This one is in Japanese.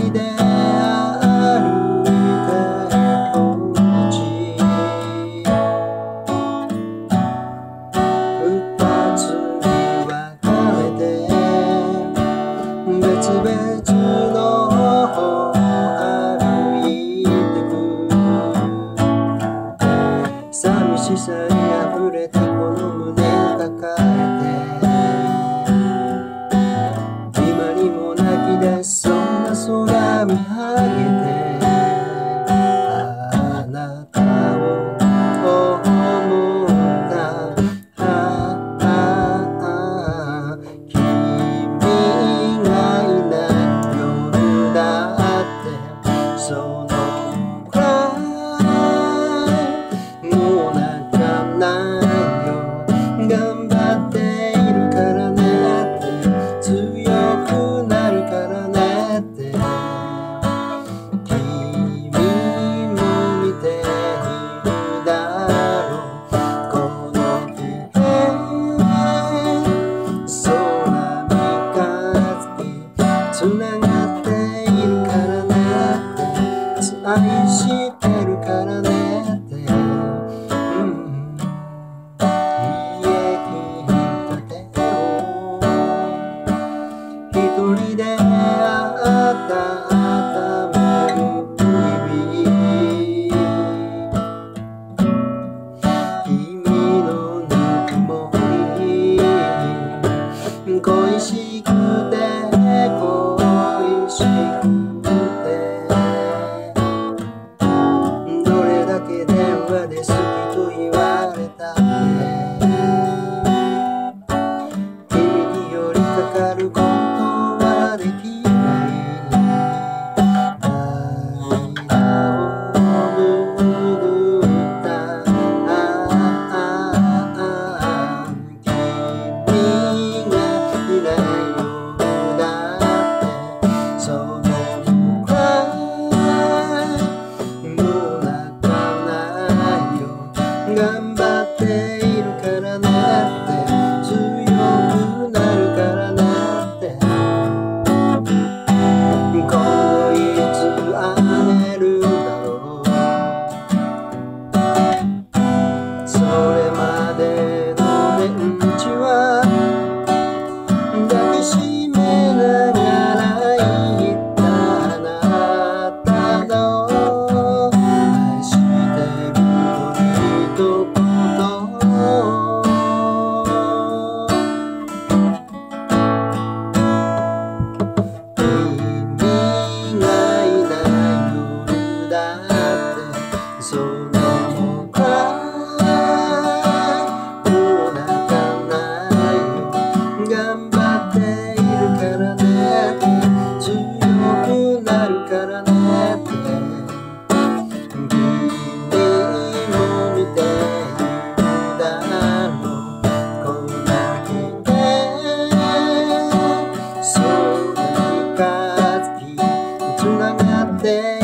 なでしてるからねって、うん、家にいた手を一人でくもり恋しくて恋しくて。ることはできない涙を拭った君がいない夜だってその僕はもう泣かないよ go. からねって君も見ていこんそにつきつながって。